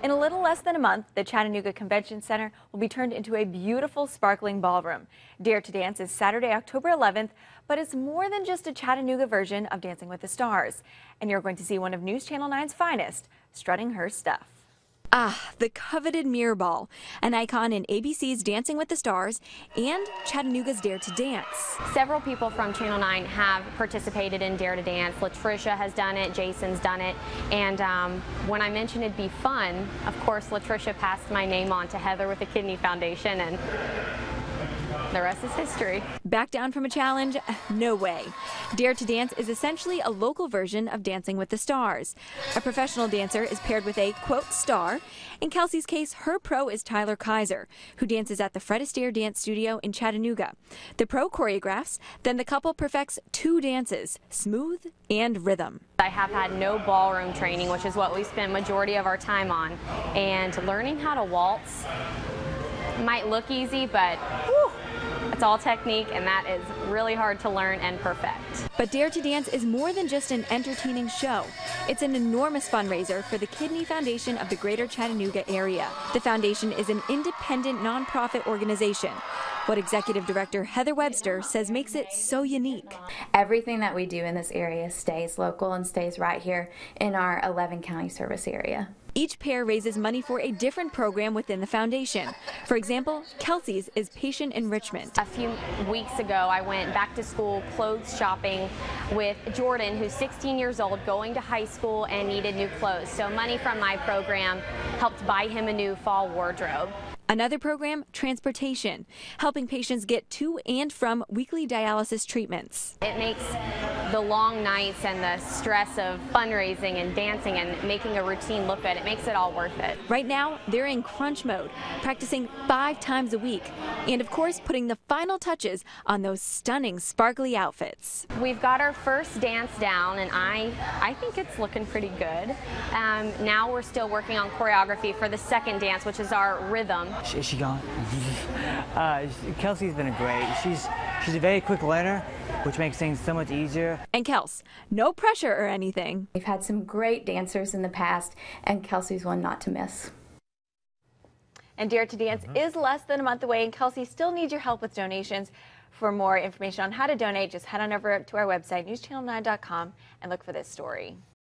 In a little less than a month, the Chattanooga Convention Center will be turned into a beautiful, sparkling ballroom. Dare to Dance is Saturday, October 11th, but it's more than just a Chattanooga version of Dancing with the Stars. And you're going to see one of News Channel 9's finest strutting her stuff. Ah, the coveted mirror ball, an icon in ABC's Dancing with the Stars and Chattanooga's Dare to Dance. Several people from Channel 9 have participated in Dare to Dance. Latricia has done it, Jason's done it, and um, when I mentioned it'd be fun, of course, Latricia passed my name on to Heather with the Kidney Foundation, and the rest is history. Back down from a challenge? No way. Dare to Dance is essentially a local version of Dancing with the Stars. A professional dancer is paired with a, quote, star. In Kelsey's case, her pro is Tyler Kaiser, who dances at the Fred Astaire Dance Studio in Chattanooga. The pro choreographs, then the couple perfects two dances, smooth and rhythm. I have had no ballroom training, which is what we spend majority of our time on, and learning how to waltz might look easy, but whew, it's all technique, and that is really hard to learn and perfect. But Dare to Dance is more than just an entertaining show. It's an enormous fundraiser for the Kidney Foundation of the Greater Chattanooga area. The foundation is an independent nonprofit organization. What Executive Director Heather Webster says makes it so unique. Everything that we do in this area stays local and stays right here in our 11 county service area. Each pair raises money for a different program within the foundation. For example, Kelsey's is patient enrichment. A few weeks ago, I went back to school clothes shopping with Jordan, who's 16 years old, going to high school and needed new clothes. So money from my program helped buy him a new fall wardrobe. Another program, transportation, helping patients get to and from weekly dialysis treatments. It makes the long nights and the stress of fundraising and dancing and making a routine look good, it makes it all worth it. Right now, they're in crunch mode, practicing five times a week, and of course, putting the final touches on those stunning, sparkly outfits. We've got our first dance down, and I, I think it's looking pretty good. Um, now we're still working on choreography for the second dance, which is our rhythm. Is she gone? uh, Kelsey's been a great. She's she's a very quick learner, which makes things so much easier. And Kels, no pressure or anything. We've had some great dancers in the past, and Kelsey's one not to miss. And Dare to Dance mm -hmm. is less than a month away, and Kelsey still needs your help with donations. For more information on how to donate, just head on over to our website, newschannel9.com, and look for this story.